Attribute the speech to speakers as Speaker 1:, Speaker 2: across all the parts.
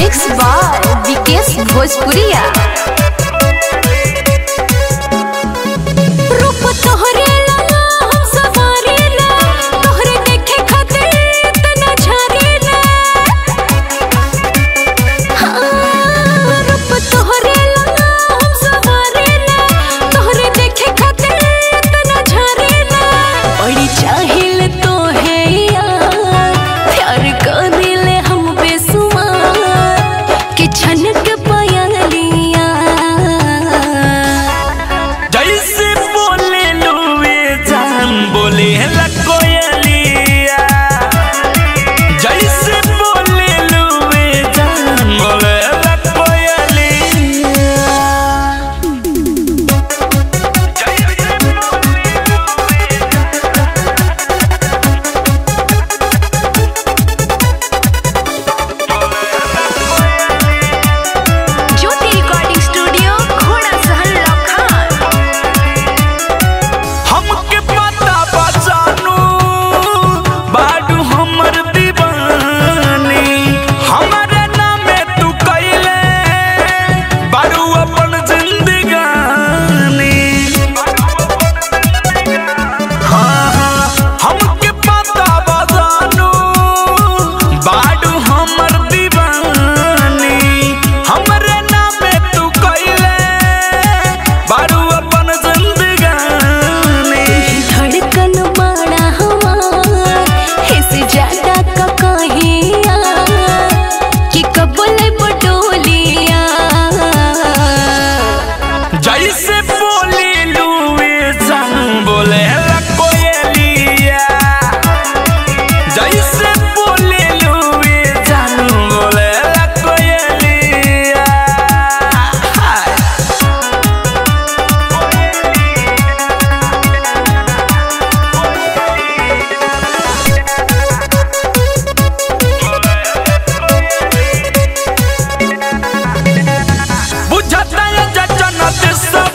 Speaker 1: bye Vikesh भोजपुरिया
Speaker 2: बोले लगोई not just a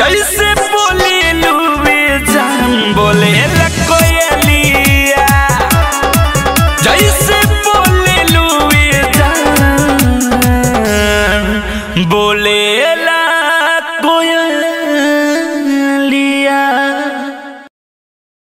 Speaker 2: जैसे बोली लुबे जान बोले जैसे बोले जान बोले